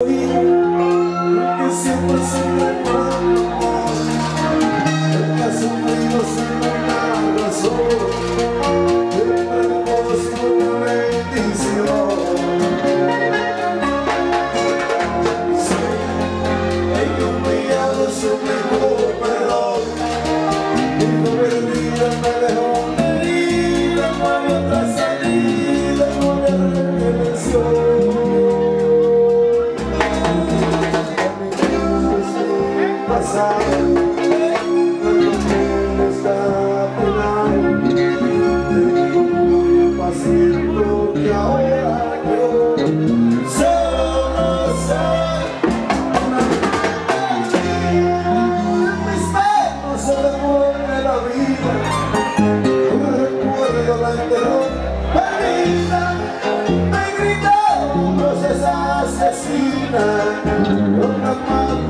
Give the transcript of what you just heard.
que siempre se